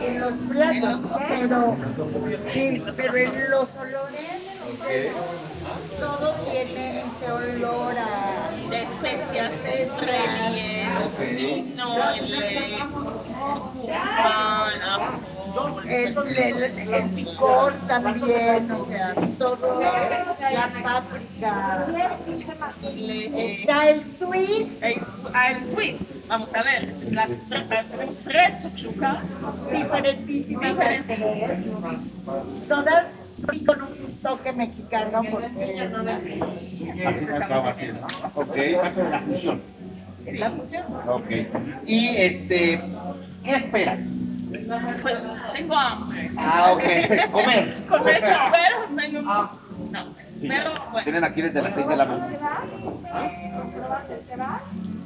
en los platos, pero sí, pero en los olores, todo tiene ese olor a de especias israelíes, ajo, el, el, el picor también, o sea, todo, la páprica. Está el twist, el, ah, el twist. Vamos a ver, las tres, tres chuchucas diferentísimas, diferentes. todas sí con un toque mexicano, porque Ok, la fusión. la fusión. Ok. Y este, ¿qué esperan? Pues, tengo hambre. Ah, ok. Comer. Con esos perros tengo... No, Sí. pero bueno. Tienen aquí desde las 6 de la mañana.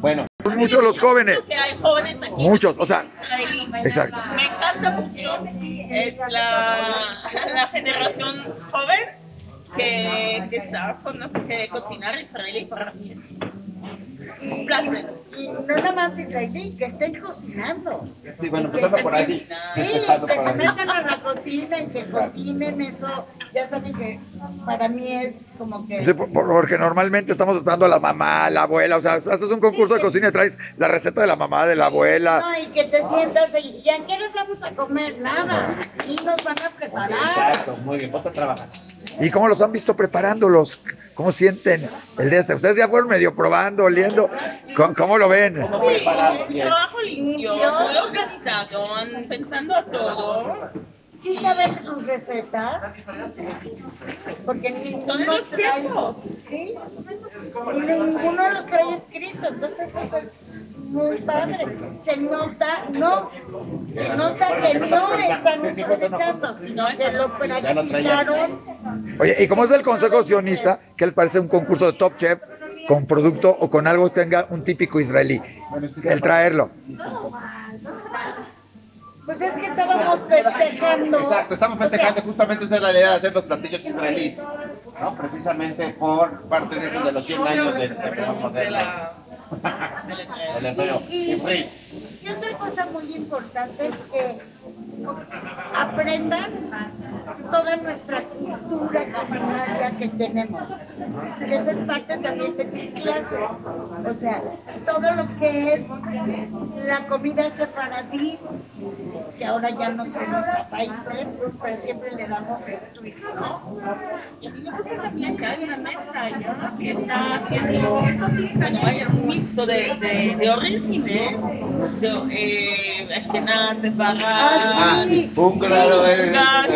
Bueno, muchos los jóvenes. que hay jóvenes aquí. Muchos, o sea, exacto. Me encanta mucho, es la, la generación joven que, que está con que cocinar israelí para mí un placer. Y no nada más israelí, que estén cocinando. sí, bueno, empezando por ahí. Sí, que se metan a la cocina y que cocinen eso. Ya saben que para mí es como que... Sí, por- por- porque normalmente estamos esperando a la mamá, a la abuela, o sea, haces un concurso de cocina y traes la receta de la mamá, de la abuela. No, y que te sientas y ¿ya qué les vamos a comer? Nada. Y nos van a preparar. Exacto, muy bien, ponte a trabajar. ¿Y cómo los han visto preparándolos? ¿Cómo sienten el día este? Ustedes ya fueron medio probando, oliendo. ¿Cómo, cómo lo ven? ¿Cómo Sí, preparado? Bien. trabajo limpio, muy organizado, pensando a todo. ¿Sí saben sus recetas? Porque Son de ninguno los trae... tiempos. ¿Sí? Y ninguno los trae escrito. Entonces eso es muy padre. Se nota, no, se nota que no están improvisando, sino que lo practicaron. Oye, ¿y cómo es el consejo sionista? ¿Qué les parece un concurso de Top Chef con producto o con algo que tenga un típico israelí? El traerlo. Pues es que estábamos festejando. Exacto, estamos festejando justamente esa es la idea de hacer los platillos israelíes, ¿no? Precisamente por parte de esto de los 100 años del moderno. la, del y, y otra cosa muy importante es que aprendan toda nuestra cultura culinaria que tenemos, que es parte también de mis clases. O sea, todo lo que es la comida separadí, que ahora ya no tenemos a países, pero siempre le damos el twist, ¿no? Y a mí me gusta también que hay una mesa que está haciendo, un mixto de, de, de orígenes, de eh, Ashkenaz, Sefarad, Ah,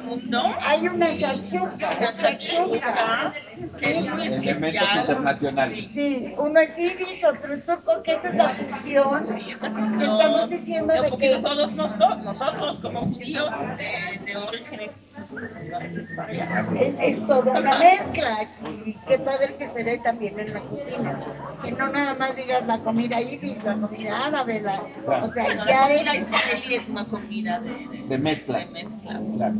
mundo. Hay una shakshuka, La shakshuka, que es muy Elementos especial. internacionales. Sí, uno es yiddish, otro es turco, que esa es la fusión. Sí, estamos diciendo de que todos nosotros, nosotros como judíos de, de orígenes. es, es toda una mezcla y qué padre que se ve también en la cocina. Que no nada más digas la comida yiddish, la comida árabe, la, o sea, la ya comida es... israelí es una comida de, de, De mezclas. de mezclas. Claro.